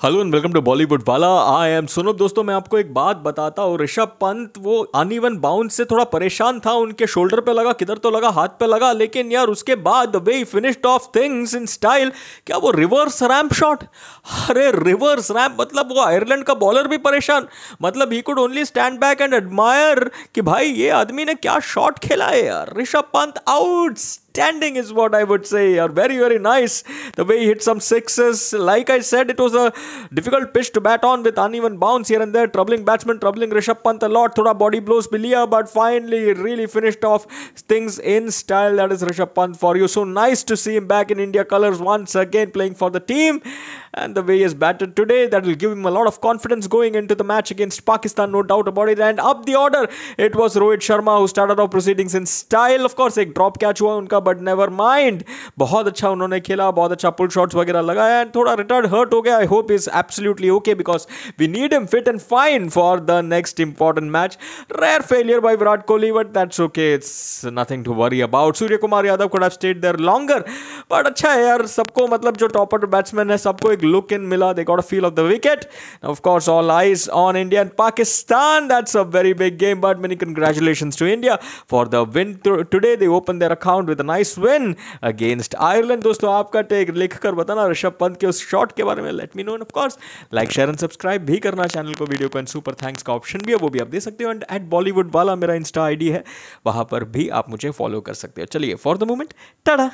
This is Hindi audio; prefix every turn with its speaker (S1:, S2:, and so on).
S1: Hello and welcome to Bollywood वाला आई एम सुनो दोस्तों, मैं आपको एक बात बताता हूँ। ऋषभ पंत, वो अनइवन बाउंस से थोड़ा परेशान था। उनके शोल्डर पे लगा, किधर तो लगा, हाथ पे लगा। लेकिन यार, उसके बाद वे finished off things in style क्या वो रिवर्स रैम्प शॉट अरे रिवर्स रैम्प मतलब वो आयरलैंड का बॉलर भी परेशान। मतलब he could only stand back and admire कि भाई, ये आदमी ने क्या शॉट खेला है यार? Rishabh Pant out outstanding, is what I would say, or very, very nice. The way he hit some sixes. Like I said, it was a difficult pitch to bat on with uneven bounce here and there, troubling batsman, troubling Rishabh Pant a lot. Thoda body blows Bilia, but finally, really finished off things in style. That is Rishabh Pant for you. So nice to see him back in India colors once again playing for the team. And the way he has batted today, that will give him a lot of confidence going into the match against Pakistan, no doubt about it. And up the order, it was Rohit Sharma who started off proceedings in style. Of course, a drop catch was unka, but never mind बहुत अच्छा उन्होंने खेला, बहुत अच्छा पुल शॉट्स वगैरह लगाया एंड थोड़ा रिटर्न हर्ट हो गया। I hope is absolutely okay because we need him fit and fine for the next important match rare failure by Virat Kohli but that's okay it's nothing to worry about Surya Kumar Yadav could have stayed there longer but अच्छा है यार, सबको मतलब जो टॉपर बैट्समैन है, सबको एक लुक इन मिला। They got feel of the wicket of course all eyes on India and Pakistan that's a very big game but many congratulations to India for the win today they open their account with a nice win against Ireland दोस्तों, आपका टेक लिख कर बताना ऋषभ पंत के उस शॉट के बारे में let me know of course like share and subscribe भी करना चैनल को वीडियो को एंड सुपर थैंक्स का ऑप्शन भी है, वो भी आप दे सकते हो. एंड एट बॉलीवुड वाला मेरा इंस्टा आईडी है, वहाँ पर भी आप मुझे फॉलो कर सकते हो. चलिए फॉर द मोमेंट टाटा